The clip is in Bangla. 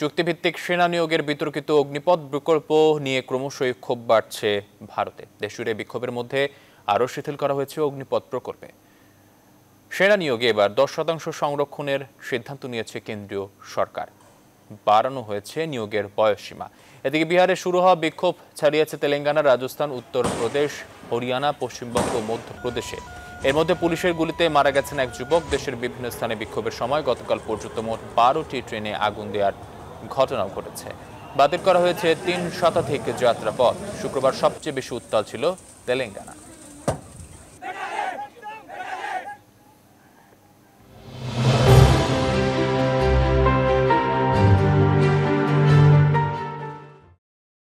চুক্তিভিত্তিক সেনা নিয়োগের বিতর্কিত অগ্নিপথ বিকল্প নিয়ে ক্রমশই ক্ষোভ বাড়ছে ভারতে। দেশজুড়ে বিক্ষোভের মধ্যে আরও শিথিল করা হয়েছে অগ্নিপথ প্রকল্পে। সেনা নিয়োগে এবার দশ শতাংশ সংরক্ষণের সিদ্ধান্ত নিয়েছে কেন্দ্রীয় সরকার। বাড়ানো হয়েছে নিয়োগের বয়সসীমা। এদিকে বিহারে শুরু হওয়া বিক্ষোভ ছাড়িয়েছে তেলেঙ্গানা রাজস্থান উত্তরপ্রদেশ হরিয়ানা, পশ্চিমবঙ্গ, মধ্যপ্রদেশে। এর মধ্যে পুলিশের গুলিতে মারা গেছেন এক যুবক। দেশের বিভিন্ন স্থানে বিক্ষোভের সময় গতকাল পর্যন্ত মোট বারোটি ট্রেনে আগুন দেওয়ার ঘটনাও ঘটেছে। বাতিল করা হয়েছে তিন শতাধিক যাত্রাপথ। শুক্রবার সবচেয়ে বেশি উত্তাল ছিল তেলেঙ্গানা।